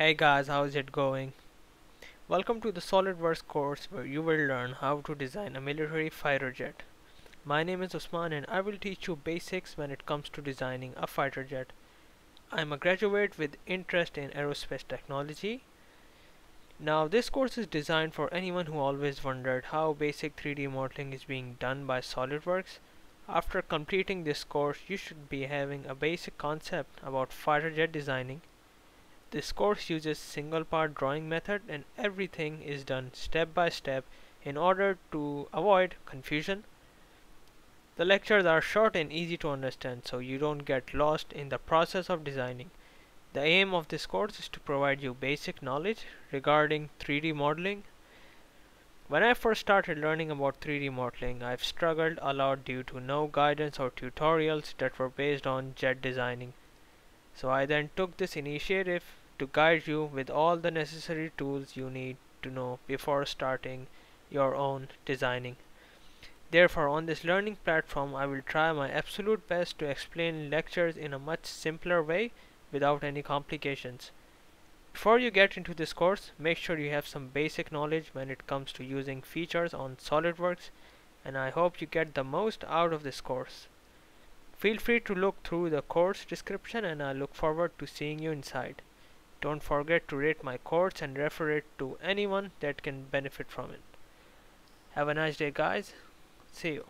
Hey guys, how's it going? Welcome to the SolidWorks course where you will learn how to design a military fighter jet. My name is Usman and I will teach you basics when it comes to designing a fighter jet. I am a graduate with interest in aerospace technology. Now this course is designed for anyone who always wondered how basic 3D modeling is being done by SolidWorks. After completing this course, you should be having a basic concept about fighter jet designing this course uses single part drawing method and everything is done step by step in order to avoid confusion. The lectures are short and easy to understand so you don't get lost in the process of designing. The aim of this course is to provide you basic knowledge regarding 3D modeling. When I first started learning about 3D modeling, I've struggled a lot due to no guidance or tutorials that were based on jet designing. So I then took this initiative to guide you with all the necessary tools you need to know before starting your own designing. Therefore, on this learning platform, I will try my absolute best to explain lectures in a much simpler way without any complications. Before you get into this course, make sure you have some basic knowledge when it comes to using features on SolidWorks and I hope you get the most out of this course. Feel free to look through the course description and I look forward to seeing you inside. Don't forget to rate my course and refer it to anyone that can benefit from it. Have a nice day guys. See you.